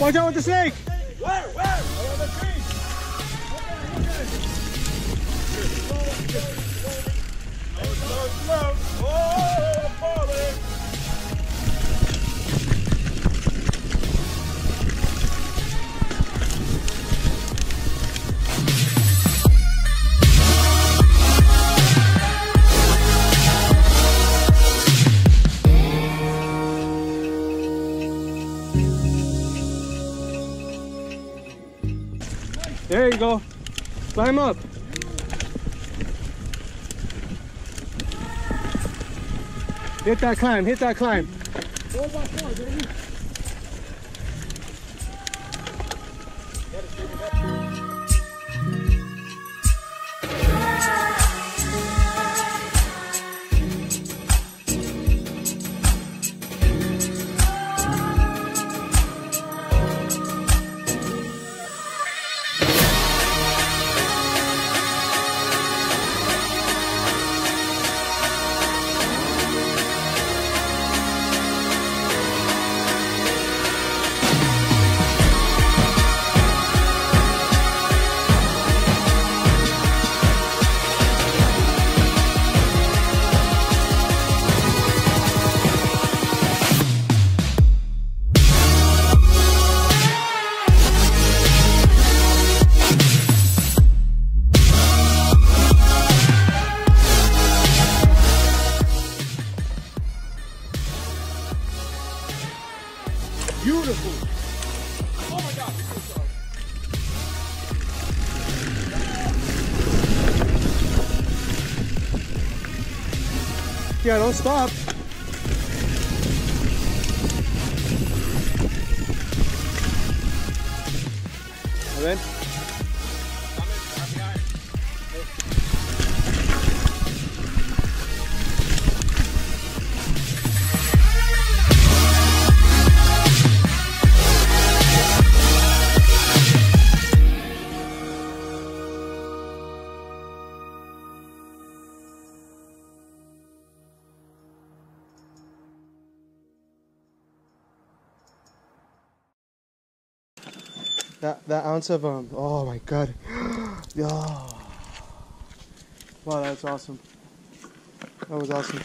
Watch out with the snake! Where? Where? There you go. Climb up. Hit that climb, hit that climb. Beautiful. Oh my God. Yeah, don't stop. And then, that that ounce of um. Oh my god. oh. Wow, that's awesome. That was awesome.